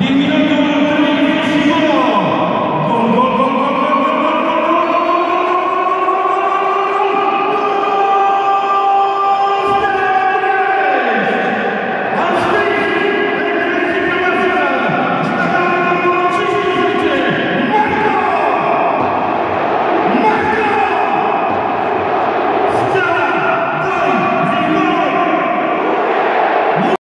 10.